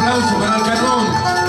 aplauso para el Cardón.